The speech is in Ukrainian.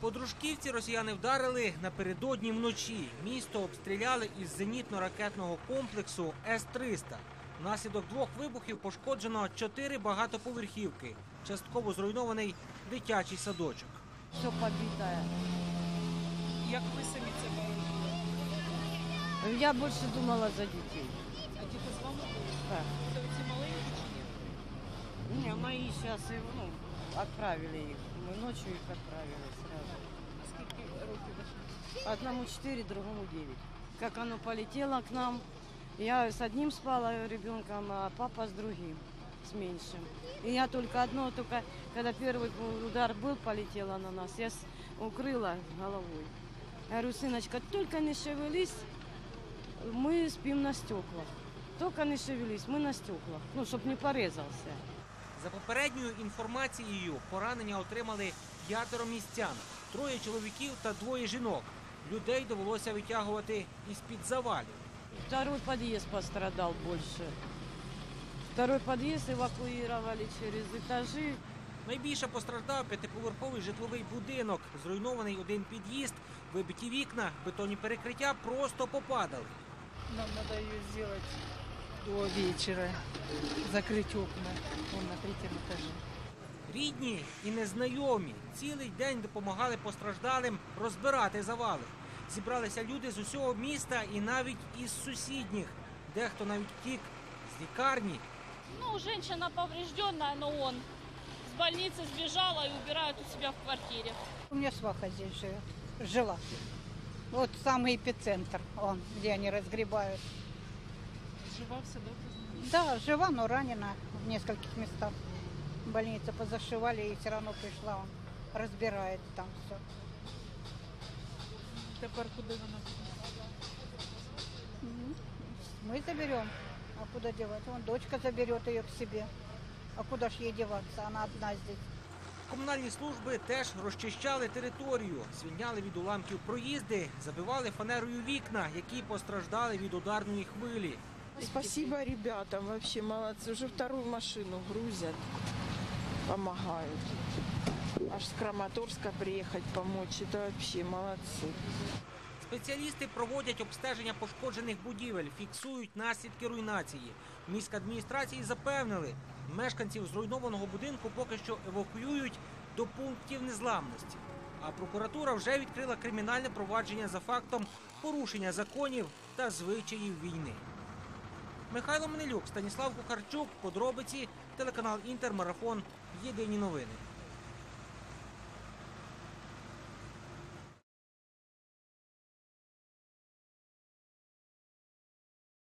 По дружківці росіяни вдарили напередодні вночі. Місто обстріляли із зенітно-ракетного комплексу С-300. Внаслідок двох вибухів пошкоджено чотири багатоповерхівки. Частково зруйнований дитячий садочок. все побитое. Як ви самі це бачили? Я больше думала за детей. А діти з вами були? Так. Це оці маленькі чи ні? Не, мои сейчас ну, отправили их. Мы ночью их отправили сразу. Років вашим? Одному 4, другому 9. Как оно полетело к нам, я с одним спала ребенком, а папа с другим, с меньшим. И я только одно, только когда первый удар был, полетело на нас, я укрыла головой. Я говорю, сыночка, только не шевелись, мы спим на стеклах. Только не шевелись, мы на стеклах, ну, чтобы не порезался. За попередньою інформацією, поранення отримали п'ятеро містян, троє чоловіків та двоє жінок. Людей довелося витягувати із-під завалів. Второй подъезд пострадал больше. Второй подъезд эвакуировали через этажи. Найбільше постраждав п'ятиповерховий житловий будинок. Зруйнований один під'їзд, вибиті вікна, бетонні перекриття просто попадали. Нам треба її зробити до вечора. Закрити окна. Вон на третьому етажі. Рідні і незнайомі цілий день допомагали постраждалим розбирати завали. Зібралися люди з усього міста і навіть із сусідніх. Дехто навіть втік з лікарні. Ну, женщина поврежденная, но он с больницы сбежала и убирают у себя в квартире. У меня сваха здесь живет, жила. Вот самый эпицентр, он, где они разгребают. Жива все добре? Да, жива, но ранена в нескольких местах. В позашивали, и все равно пришла, он разбирает там все. Тепер куди вона? Мы заберем. А куда девать? Вон дочка заберет ее к себе. А куда ж ей деваться? Она одна здесь. Комунальні служби теж розчищали територію, звільняли від уламків проїзди, забивали фанерою вікна, які постраждали від ударної хвилі. Спасибо ребятам, вообще молодцы. Уже вторую машину грузят, помогают. Аж с Краматорска приехать помочь, это вообще молодцы. Спеціалісти проводять обстеження пошкоджених будівель, фіксують наслідки руйнації. В міськадміністрації запевнили, мешканців зруйнованого будинку поки що евакуюють до пунктів незламності. А прокуратура вже відкрила кримінальне провадження за фактом порушення законів та звичаїв війни. Михайло Менелюк, Станіслав Кухарчук, подробиці, телеканал Інтермарафон. Єдині новини.